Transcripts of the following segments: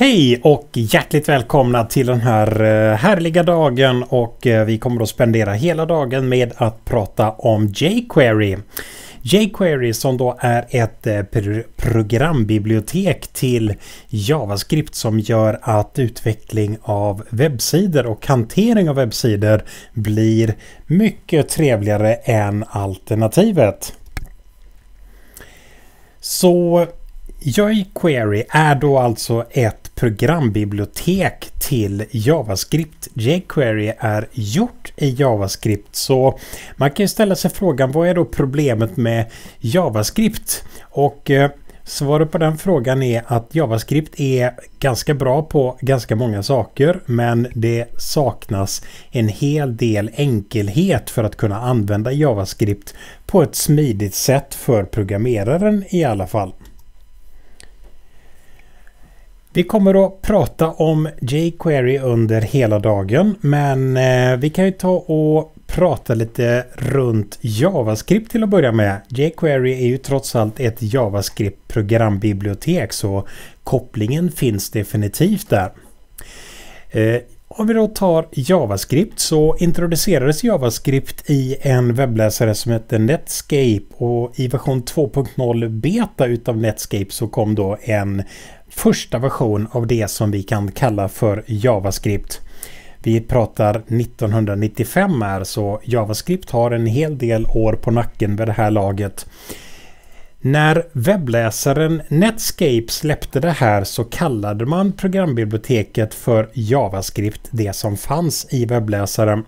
Hej och hjärtligt välkomna till den här eh, härliga dagen och eh, vi kommer att spendera hela dagen med att prata om jQuery. jQuery som då är ett eh, programbibliotek till JavaScript som gör att utveckling av webbsidor och hantering av webbsidor blir mycket trevligare än alternativet. Så jQuery är då alltså ett programbibliotek till JavaScript. jQuery är gjort i JavaScript så man kan ju ställa sig frågan vad är då problemet med JavaScript? Och eh, Svaret på den frågan är att JavaScript är ganska bra på ganska många saker men det saknas en hel del enkelhet för att kunna använda JavaScript på ett smidigt sätt för programmeraren i alla fall. Vi kommer att prata om jQuery under hela dagen men eh, vi kan ju ta och prata lite runt JavaScript till att börja med. jQuery är ju trots allt ett JavaScript programbibliotek så kopplingen finns definitivt där. Eh, om vi då tar JavaScript så introducerades JavaScript i en webbläsare som heter Netscape och i version 2.0 beta utav Netscape så kom då en första version av det som vi kan kalla för JavaScript. Vi pratar 1995 här så JavaScript har en hel del år på nacken vid det här laget. När webbläsaren Netscape släppte det här så kallade man programbiblioteket för JavaScript, det som fanns i webbläsaren.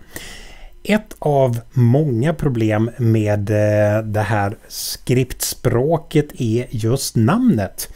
Ett av många problem med eh, det här skriptspråket är just namnet.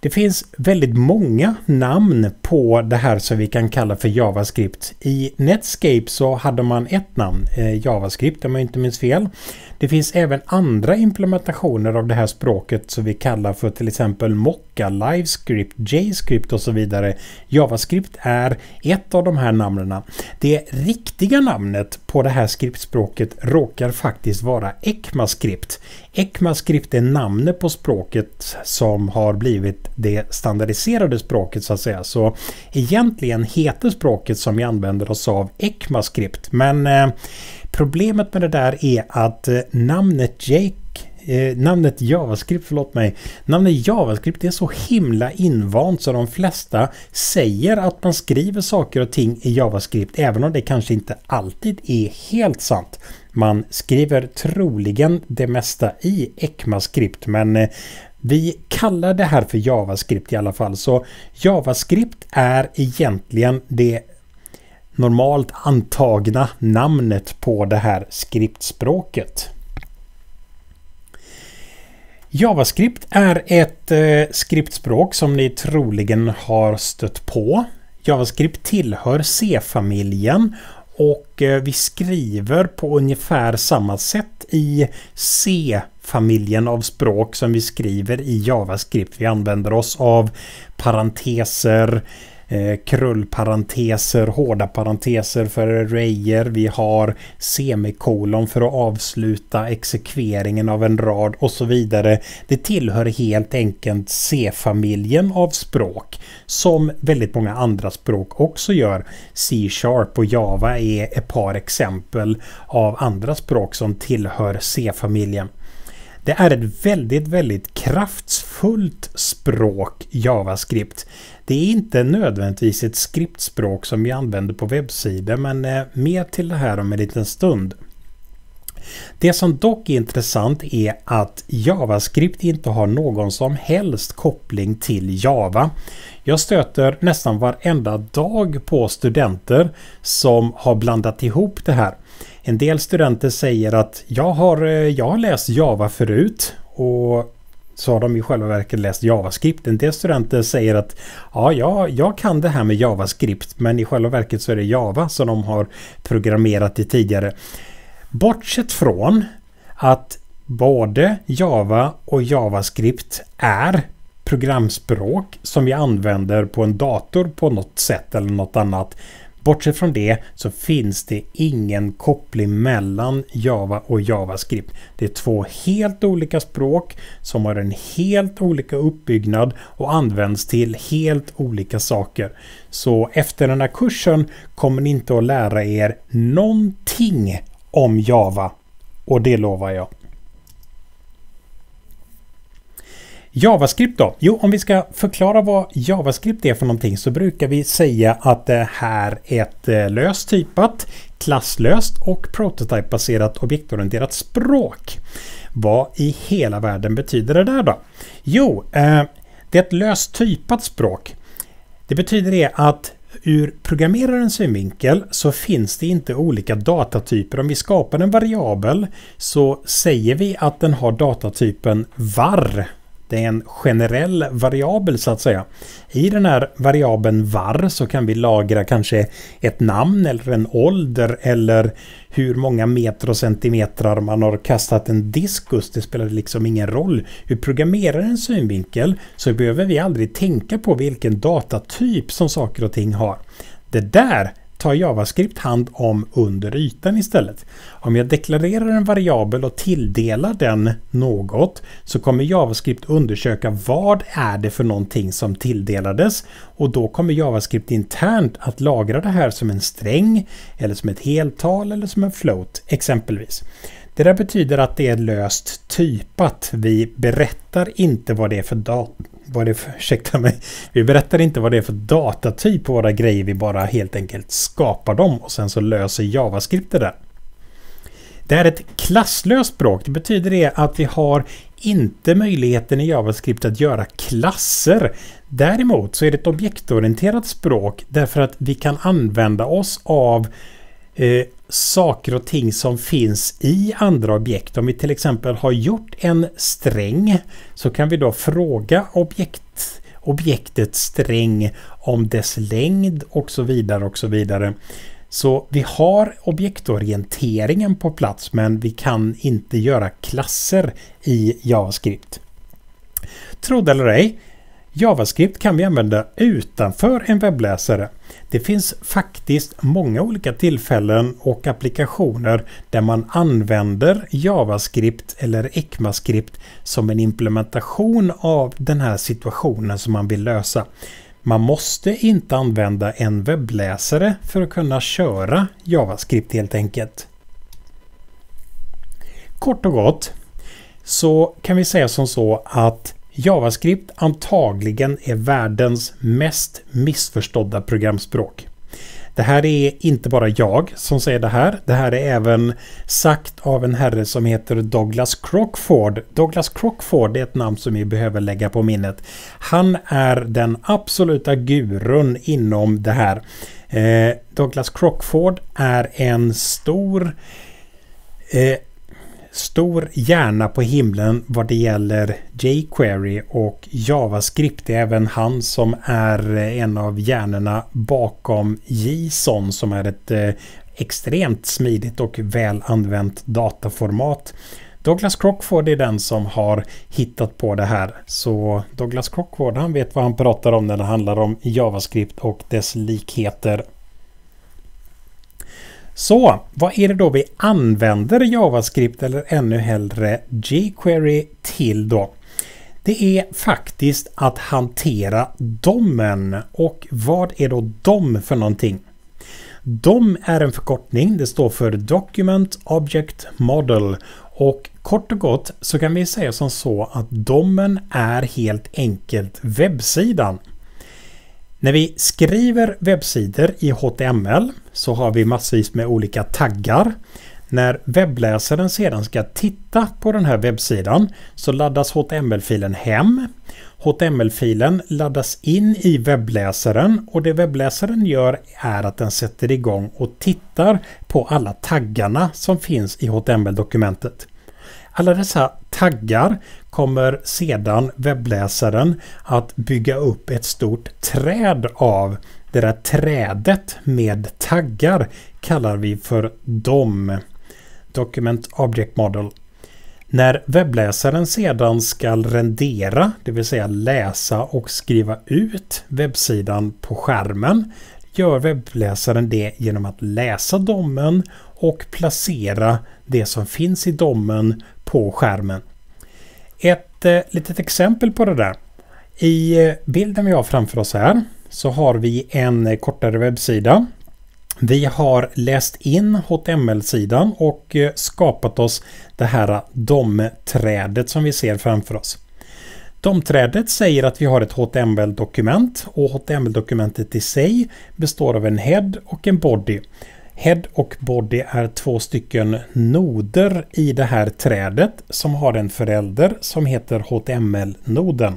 Det finns väldigt många namn på det här som vi kan kalla för JavaScript. I Netscape så hade man ett namn, eh, JavaScript om jag inte minns fel. Det finns även andra implementationer av det här språket som vi kallar för till exempel Mocka, LiveScript, JScript och så vidare. JavaScript är ett av de här namnen. Det riktiga namnet på det här skriptspråket råkar faktiskt vara ECMAScript. ECMAScript är namnet på språket som har blivit det standardiserade språket så att säga. Så egentligen heter språket som vi använder oss av ECMAScript men eh, Problemet med det där är att eh, namnet Jake eh, namnet JavaScript, förlåt mig. Namnet JavaScript är så himla invant så de flesta säger att man skriver saker och ting i JavaScript även om det kanske inte alltid är helt sant. Man skriver troligen det mesta i ECMAScript men eh, vi kallar det här för JavaScript i alla fall så JavaScript är egentligen det normalt antagna namnet på det här skriptspråket. JavaScript är ett eh, skriptspråk som ni troligen har stött på. JavaScript tillhör C-familjen och eh, vi skriver på ungefär samma sätt i C-familjen av språk som vi skriver i JavaScript. Vi använder oss av parenteser, eh, krullparenteser, hårda parenteser för arrayer. Vi har semikolon för att avsluta exekveringen av en rad och så vidare. Det tillhör helt enkelt C-familjen av språk som väldigt många andra språk också gör. C-sharp och Java är ett par exempel av andra språk som tillhör C-familjen. Det är ett väldigt, väldigt kraftfullt språk JavaScript. Det är inte nödvändigtvis ett skriptspråk som vi använder på webbsidor men eh, mer till det här om en liten stund. Det som dock är intressant är att JavaScript inte har någon som helst koppling till Java. Jag stöter nästan varenda dag på studenter som har blandat ihop det här. En del studenter säger att jag har, eh, jag har läst Java förut och så har de i själva verket läst JavaScript. En del studenter säger att ja, ja, jag kan det här med JavaScript men i själva verket så är det Java som de har programmerat i tidigare. Bortsett från att både Java och JavaScript är programspråk som vi använder på en dator på något sätt eller något annat. Bortsett från det så finns det ingen koppling mellan Java och JavaScript. Det är två helt olika språk som har en helt olika uppbyggnad och används till helt olika saker. Så efter den här kursen kommer ni inte att lära er någonting om Java. Och det lovar jag. JavaScript då? Jo, om vi ska förklara vad JavaScript är för någonting så brukar vi säga att det här är ett eh, löst typat, klasslöst och prototypbaserat objektorienterat språk. Vad i hela världen betyder det där då? Jo, eh, det är ett löst typat språk. Det betyder det att ur programmerarens synvinkel så finns det inte olika datatyper. Om vi skapar en variabel så säger vi att den har datatypen var det är en generell variabel så att säga. I den här variabeln var så kan vi lagra kanske ett namn eller en ålder eller hur många meter och centimeter man har kastat en diskus. Det spelar liksom ingen roll. Ur programmerarens synvinkel så behöver vi aldrig tänka på vilken datatyp som saker och ting har. Det där tar JavaScript hand om under ytan istället. Om jag deklarerar en variabel och tilldelar den något så kommer JavaScript undersöka vad är det för någonting som tilldelades och då kommer JavaScript internt att lagra det här som en sträng eller som ett heltal eller som en float exempelvis. Det där betyder att det är löst typat. Vi berättar inte vad det är för data vad det är för, ursäkta mig, vi berättar inte vad det är för datatyp på våra grejer, vi bara helt enkelt skapar dem och sen så löser JavaScript det där. Det är ett klasslöst språk. Det betyder det att vi har inte möjligheten i JavaScript att göra klasser. Däremot så är det ett objektorienterat språk därför att vi kan använda oss av eh, saker och ting som finns i andra objekt. Om vi till exempel har gjort en sträng så kan vi då fråga objekt, objektet sträng om dess längd och så vidare och så vidare. Så vi har objektorienteringen på plats men vi kan inte göra klasser i JavaScript. Tro det eller ej, JavaScript kan vi använda utanför en webbläsare. Det finns faktiskt många olika tillfällen och applikationer där man använder JavaScript eller ECMAScript som en implementation av den här situationen som man vill lösa. Man måste inte använda en webbläsare för att kunna köra JavaScript helt enkelt. Kort och gott så kan vi säga som så att JavaScript antagligen är världens mest missförstådda programspråk. Det här är inte bara jag som säger det här. Det här är även sagt av en herre som heter Douglas Crockford. Douglas Crockford är ett namn som vi behöver lägga på minnet. Han är den absoluta gurun inom det här. Eh, Douglas Crockford är en stor eh, stor hjärna på himlen vad det gäller jQuery och JavaScript. Det är även han som är eh, en av hjärnorna bakom JSON som är ett eh, extremt smidigt och väl använt dataformat. Douglas Crockford är den som har hittat på det här. Så Douglas Crockford han vet vad han pratar om när det handlar om JavaScript och dess likheter. Så vad är det då vi använder JavaScript eller ännu hellre jQuery till då? Det är faktiskt att hantera domen. Och vad är då DOM för någonting? DOM är en förkortning. Det står för Document Object Model. Och kort och gott så kan vi säga som så att domen är helt enkelt webbsidan. När vi skriver webbsidor i HTML så har vi massvis med olika taggar. När webbläsaren sedan ska titta på den här webbsidan så laddas HTML-filen hem. HTML-filen laddas in i webbläsaren och det webbläsaren gör är att den sätter igång och tittar på alla taggarna som finns i HTML-dokumentet. Alla dessa taggar kommer sedan webbläsaren att bygga upp ett stort träd av. Det där trädet med taggar kallar vi för DOM. Document Object Model. När webbläsaren sedan ska rendera, det vill säga läsa och skriva ut webbsidan på skärmen gör webbläsaren det genom att läsa domen och placera det som finns i domen på skärmen. Ett eh, litet exempel på det där. I eh, bilden vi har framför oss här så har vi en eh, kortare webbsida. Vi har läst in HTML-sidan och eh, skapat oss det här DOM-trädet som vi ser framför oss. DOM-trädet säger att vi har ett HTML-dokument och HTML-dokumentet i sig består av en head och en body. Head och body är två stycken noder i det här trädet som har en förälder som heter HTML-noden.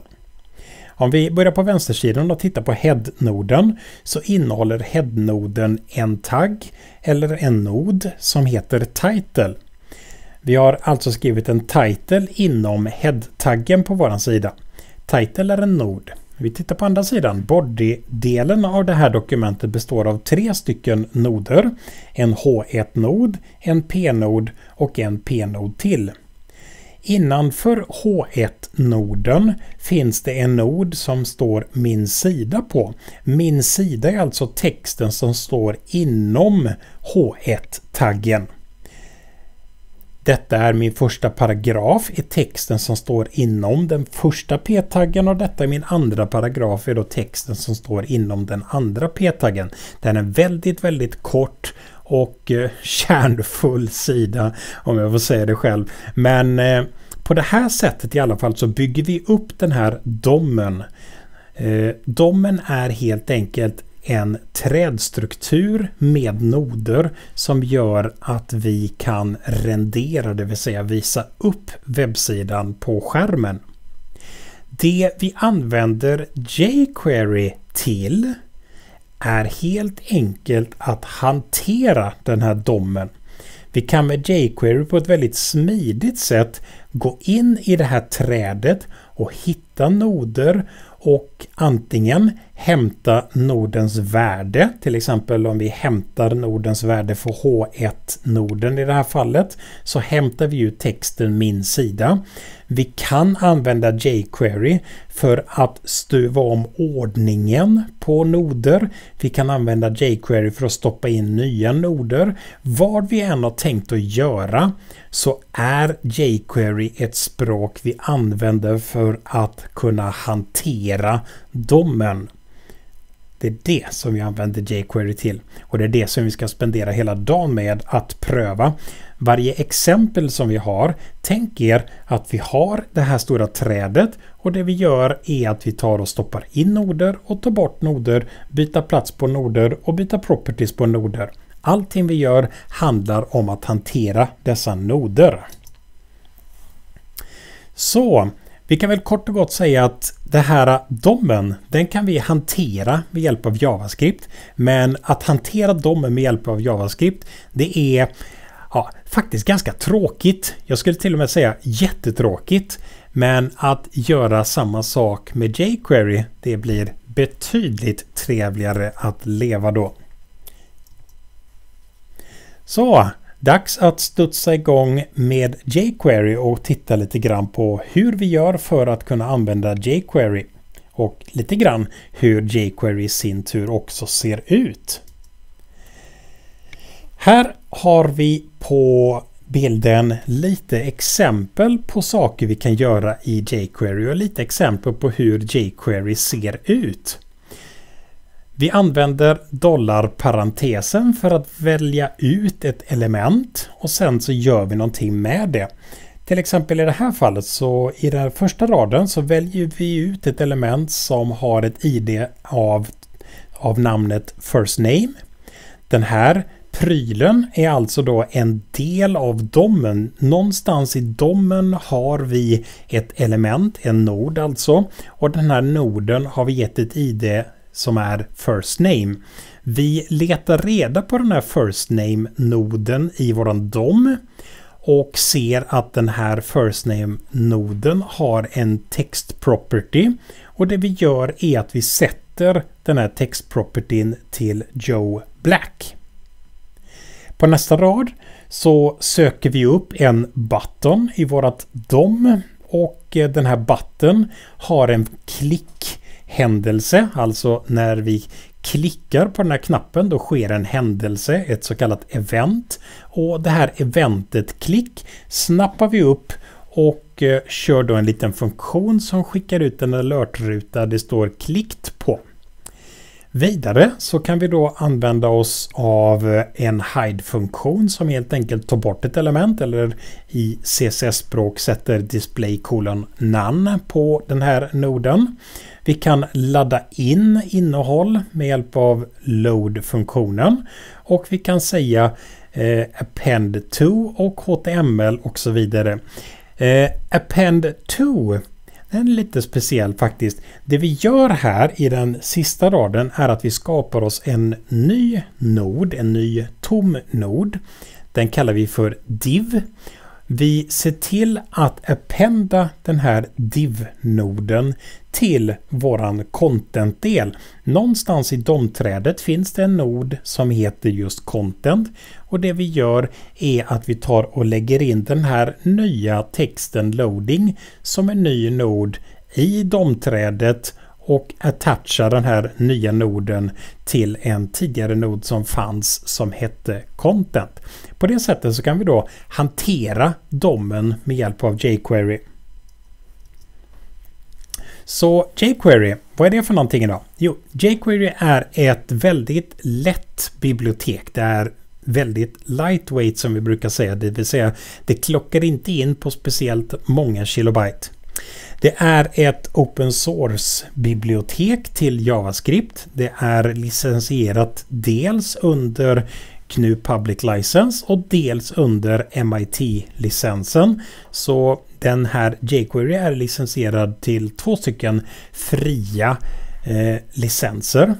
Om vi börjar på vänstersidan och tittar på head-noden så innehåller head-noden en tagg eller en nod som heter title. Vi har alltså skrivit en title inom head-taggen på vår sida. Title är en nod. Vi tittar på andra sidan. Body-delen av det här dokumentet består av tre stycken noder. En H1-nod, en P-nod och en P-nod till. Innanför H1-noden finns det en nod som står Min sida på. Min sida är alltså texten som står inom H1-taggen. Detta är min första paragraf i texten som står inom den första p-taggen och detta är min andra paragraf är då texten som står inom den andra p-taggen. Den är väldigt, väldigt kort och eh, kärnfull sida om jag får säga det själv. Men eh, på det här sättet i alla fall så bygger vi upp den här domen. Eh, domen är helt enkelt en trädstruktur med noder som gör att vi kan rendera, det vill säga visa upp webbsidan på skärmen. Det vi använder jQuery till är helt enkelt att hantera den här domen. Vi kan med jQuery på ett väldigt smidigt sätt gå in i det här trädet och hitta noder och antingen hämta nodens värde, till exempel om vi hämtar nodens värde för H1-noden i det här fallet, så hämtar vi ju texten min sida. Vi kan använda jQuery för att stuva om ordningen på noder. Vi kan använda jQuery för att stoppa in nya noder. Vad vi än har tänkt att göra så är jQuery ett språk vi använder för att kunna hantera domen. Det är det som vi använder jQuery till. Och det är det som vi ska spendera hela dagen med att pröva. Varje exempel som vi har, tänk er att vi har det här stora trädet och det vi gör är att vi tar och stoppar in noder och tar bort noder, byta plats på noder och byta properties på noder. Allting vi gör handlar om att hantera dessa noder. Så, vi kan väl kort och gott säga att det här domen, den kan vi hantera med hjälp av JavaScript. Men att hantera domen med hjälp av JavaScript, det är ja, faktiskt ganska tråkigt. Jag skulle till och med säga jättetråkigt. Men att göra samma sak med jQuery, det blir betydligt trevligare att leva då. Så, dags att studsa igång med jQuery och titta lite grann på hur vi gör för att kunna använda jQuery. Och lite grann hur jQuery i sin tur också ser ut. Här har vi på bilden lite exempel på saker vi kan göra i jQuery och lite exempel på hur jQuery ser ut. Vi använder dollarparentesen för att välja ut ett element och sen så gör vi någonting med det. Till exempel i det här fallet så i den första raden så väljer vi ut ett element som har ett ID av, av namnet First Name. Den här prylen är alltså då en del av domen. Någonstans i domen har vi ett element, en nod alltså. Och den här noden har vi gett ett ID som är First Name. Vi letar reda på den här First Name-noden i våran DOM och ser att den här First Name-noden har en text property och det vi gör är att vi sätter den här text propertyn till Joe Black. På nästa rad så söker vi upp en button i vårat DOM och eh, den här button har en klick händelse, alltså när vi klickar på den här knappen då sker en händelse, ett så kallat event. Och det här eventet klick snappar vi upp och eh, kör då en liten funktion som skickar ut en alertruta det står klickt på. Vidare så kan vi då använda oss av eh, en hide-funktion som helt enkelt tar bort ett element eller i CSS-språk sätter display colon none på den här noden. Vi kan ladda in innehåll med hjälp av load-funktionen och vi kan säga eh, append to och HTML och så vidare. Eh, append to den är lite speciell faktiskt. Det vi gör här i den sista raden är att vi skapar oss en ny nod, en ny tom nod. Den kallar vi för div. Vi ser till att appenda den här div-noden till våran content-del. Någonstans i domträdet finns det en nod som heter just content och det vi gör är att vi tar och lägger in den här nya texten loading som en ny nod i domträdet och attachar den här nya noden till en tidigare nod som fanns som hette content. På det sättet så kan vi då hantera domen med hjälp av jQuery. Så jQuery, vad är det för någonting idag? Jo, jQuery är ett väldigt lätt bibliotek. Det är väldigt lightweight som vi brukar säga, det vill säga det klockar inte in på speciellt många kilobyte. Det är ett open source-bibliotek till JavaScript. Det är licensierat dels under GNU Public License och dels under MIT-licensen. Så den här jQuery är licensierad till två stycken fria eh, licenser.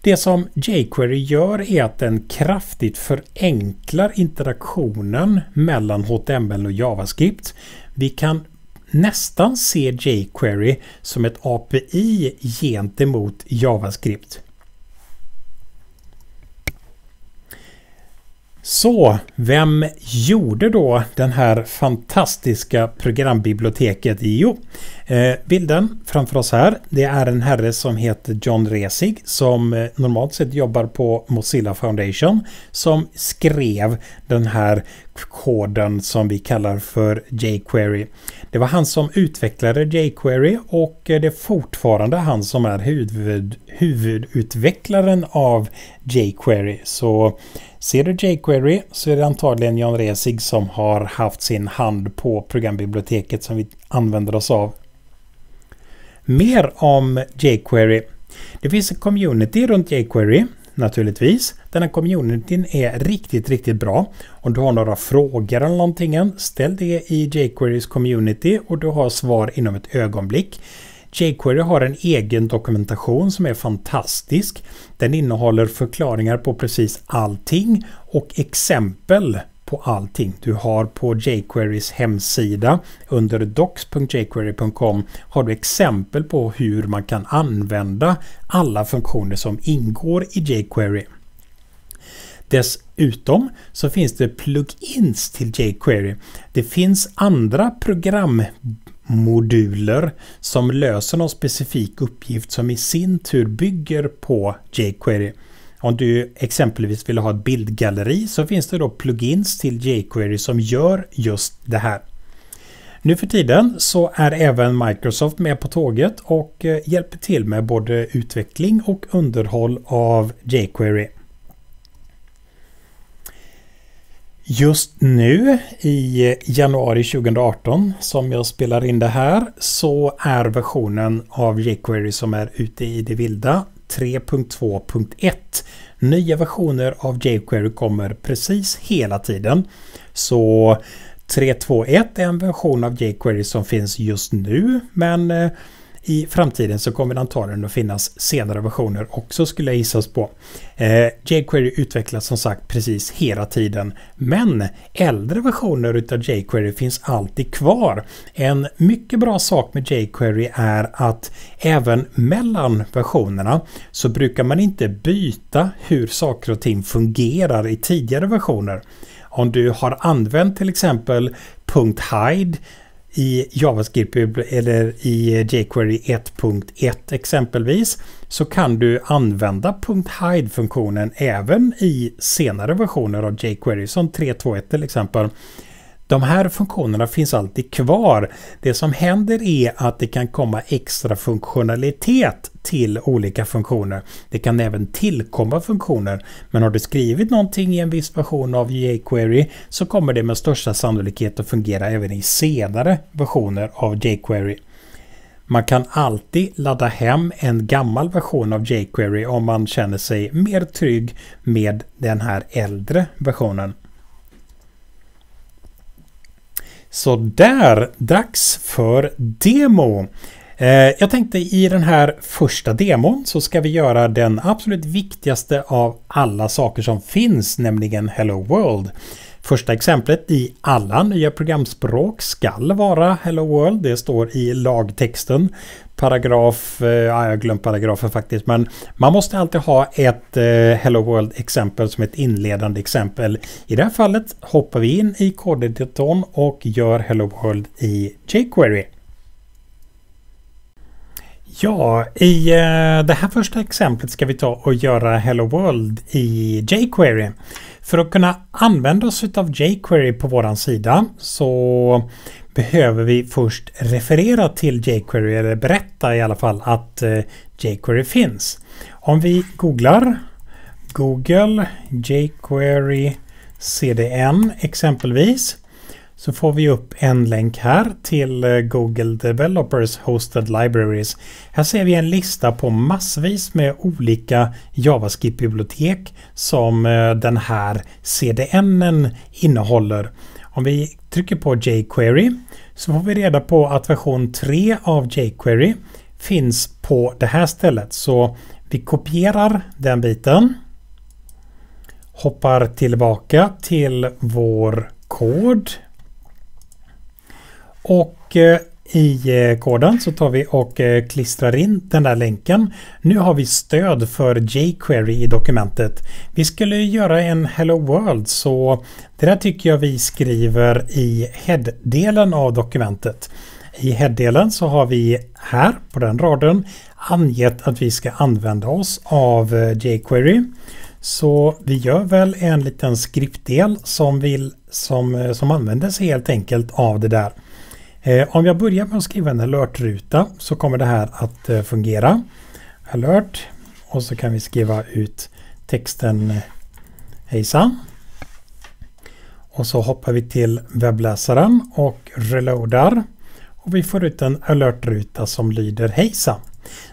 Det som jQuery gör är att den kraftigt förenklar interaktionen mellan HTML och JavaScript. Vi kan nästan se jQuery som ett API gentemot JavaScript. Så, vem gjorde då den här fantastiska programbiblioteket? Jo, eh, bilden framför oss här, det är en herre som heter John Resig som eh, normalt sett jobbar på Mozilla Foundation som skrev den här koden som vi kallar för jQuery. Det var han som utvecklade jQuery och eh, det är fortfarande han som är huvud, huvudutvecklaren av jQuery. Så ser du jQuery så är det antagligen Jan Resig som har haft sin hand på programbiblioteket som vi använder oss av. Mer om jQuery. Det finns en community runt jQuery naturligtvis. Den här communityn är riktigt, riktigt bra. Om du har några frågor eller någonting, ställ det i jQuerys community och du har svar inom ett ögonblick. jQuery har en egen dokumentation som är fantastisk. Den innehåller förklaringar på precis allting och exempel på allting. Du har på jQuerys hemsida under docs.jquery.com har du exempel på hur man kan använda alla funktioner som ingår i jQuery. Dessutom så finns det plugins till jQuery. Det finns andra programmoduler som löser någon specifik uppgift som i sin tur bygger på jQuery. Om du exempelvis vill ha ett bildgalleri så finns det då plugins till jQuery som gör just det här. Nu för tiden så är även Microsoft med på tåget och eh, hjälper till med både utveckling och underhåll av jQuery. Just nu i januari 2018 som jag spelar in det här så är versionen av jQuery som är ute i det vilda 3.2.1. Nya versioner av jQuery kommer precis hela tiden. Så 3.2.1 är en version av jQuery som finns just nu men eh, i framtiden så kommer det antagligen att finnas senare versioner också skulle jag gissas på. Eh, jQuery utvecklas som sagt precis hela tiden men äldre versioner utav jQuery finns alltid kvar. En mycket bra sak med jQuery är att även mellan versionerna så brukar man inte byta hur saker och ting fungerar i tidigare versioner. Om du har använt till exempel .hide i JavaScript eller i jQuery 1.1 exempelvis så kan du använda .hide-funktionen även i senare versioner av jQuery som 3.2.1 till exempel. De här funktionerna finns alltid kvar. Det som händer är att det kan komma extra funktionalitet till olika funktioner. Det kan även tillkomma funktioner. Men har du skrivit någonting i en viss version av jQuery så kommer det med största sannolikhet att fungera även i senare versioner av jQuery. Man kan alltid ladda hem en gammal version av jQuery om man känner sig mer trygg med den här äldre versionen. Så där, dags för demo. Eh, jag tänkte i den här första demon så ska vi göra den absolut viktigaste av alla saker som finns, nämligen Hello World. Första exemplet i alla nya programspråk skall vara Hello World. Det står i lagtexten. Paragraf, eh, ja, jag har glömt paragrafen faktiskt, men man måste alltid ha ett eh, Hello World-exempel som ett inledande exempel. I det här fallet hoppar vi in i kodeditorn och gör Hello World i jQuery. Ja, i eh, det här första exemplet ska vi ta och göra Hello World i jQuery. För att kunna använda oss av jQuery på våran sida så behöver vi först referera till jQuery eller berätta i alla fall att eh, jQuery finns. Om vi googlar Google jQuery CDN exempelvis så får vi upp en länk här till eh, Google Developers Hosted Libraries. Här ser vi en lista på massvis med olika JavaScript-bibliotek som eh, den här CDN innehåller. Om vi trycker på jQuery så får vi reda på att version 3 av jQuery finns på det här stället. Så vi kopierar den biten. Hoppar tillbaka till vår kod och eh, i eh, koden så tar vi och eh, klistrar in den där länken. Nu har vi stöd för jQuery i dokumentet. Vi skulle göra en Hello World så det där tycker jag vi skriver i head-delen av dokumentet. I head-delen så har vi här på den raden angett att vi ska använda oss av jQuery. Så vi gör väl en liten skriptdel som, vill, som, som använder sig helt enkelt av det där. Eh, om jag börjar med att skriva en alertruta så kommer det här att eh, fungera. Alert och så kan vi skriva ut texten eh, hejsan. Och så hoppar vi till webbläsaren och reloadar. Och vi får ut en alertruta som lyder hejsan.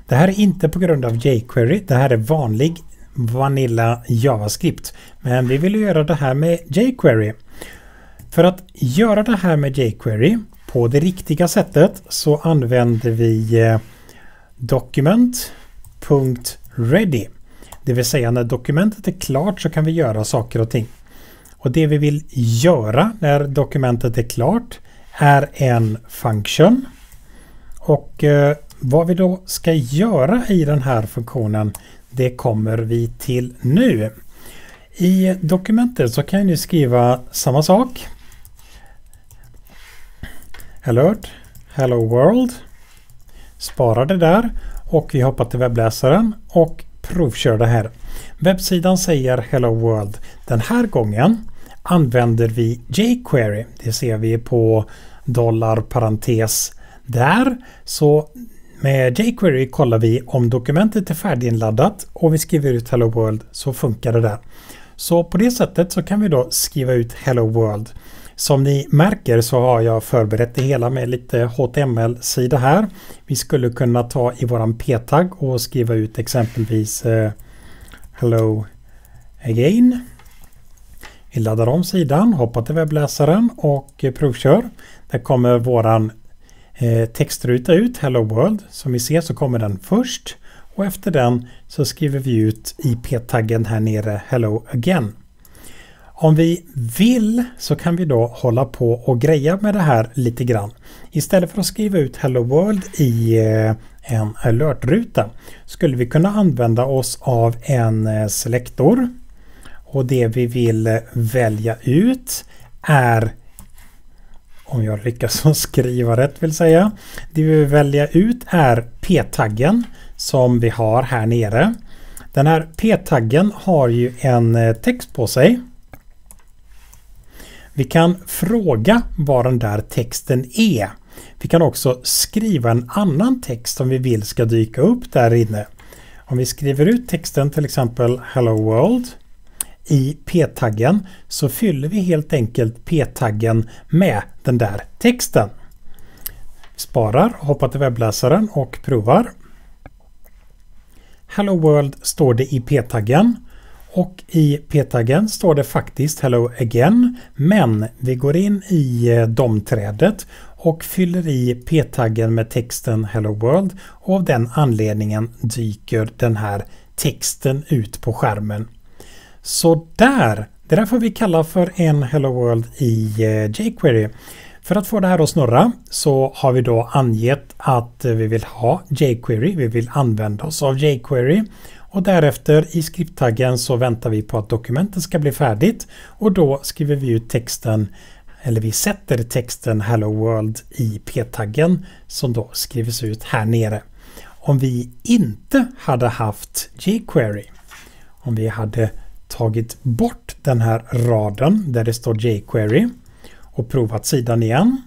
Det här är inte på grund av jQuery. Det här är vanlig Vanilla JavaScript. Men vi vill göra det här med jQuery. För att göra det här med jQuery på det riktiga sättet så använder vi eh, document.ready. Det vill säga när dokumentet är klart så kan vi göra saker och ting. Och det vi vill göra när dokumentet är klart är en function. Och eh, vad vi då ska göra i den här funktionen det kommer vi till nu. I dokumentet så kan ni skriva samma sak alert, hello world. Sparar det där och vi hoppar till webbläsaren och provkör det här. Webbsidan säger hello world. Den här gången använder vi jQuery. Det ser vi på dollar parentes där. Så med jQuery kollar vi om dokumentet är färdiginladdat och vi skriver ut hello world så funkar det där. Så på det sättet så kan vi då skriva ut hello world. Som ni märker så har jag förberett det hela med lite HTML-sida här. Vi skulle kunna ta i våran p-tagg och skriva ut exempelvis eh, Hello again. Vi laddar om sidan, hoppar till webbläsaren och provkör. Där kommer våran eh, textruta ut, Hello World. Som vi ser så kommer den först och efter den så skriver vi ut i p-taggen här nere Hello again. Om vi vill så kan vi då hålla på och greja med det här lite grann. Istället för att skriva ut Hello World i eh, en alertruta skulle vi kunna använda oss av en eh, selektor. Och det vi vill eh, välja ut är Om jag lyckas skriva rätt vill säga. Det vi vill välja ut är p-taggen som vi har här nere. Den här p-taggen har ju en text på sig. Vi kan fråga vad den där texten är. Vi kan också skriva en annan text som vi vill ska dyka upp där inne. Om vi skriver ut texten till exempel Hello World i p-taggen så fyller vi helt enkelt p-taggen med den där texten. Sparar, hoppar till webbläsaren och provar. Hello World står det i p-taggen och i p-taggen står det faktiskt Hello Again men vi går in i eh, domträdet och fyller i p-taggen med texten Hello World och av den anledningen dyker den här texten ut på skärmen. Så där! Det där får vi kalla för en Hello World i eh, jQuery. För att få det här att snurra så har vi då angett att eh, vi vill ha jQuery. Vi vill använda oss av jQuery. Och därefter i skripttaggen så väntar vi på att dokumentet ska bli färdigt och då skriver vi ut texten eller vi sätter texten Hello World i p-taggen som då skrivs ut här nere. Om vi inte hade haft jQuery, om vi hade tagit bort den här raden där det står jQuery och provat sidan igen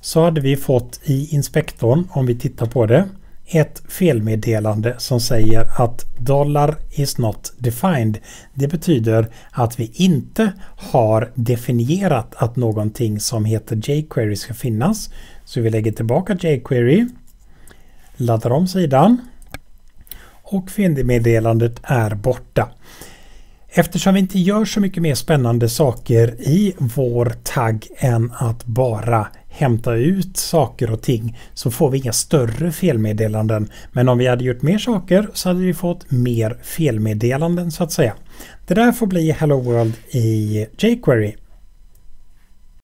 så hade vi fått i inspektorn, om vi tittar på det, ett felmeddelande som säger att dollar is not defined. Det betyder att vi inte har definierat att någonting som heter jQuery ska finnas. Så vi lägger tillbaka jQuery, laddar om sidan och felmeddelandet är borta. Eftersom vi inte gör så mycket mer spännande saker i vår tagg än att bara hämta ut saker och ting så får vi inga större felmeddelanden. Men om vi hade gjort mer saker så hade vi fått mer felmeddelanden så att säga. Det där får bli Hello World i jQuery.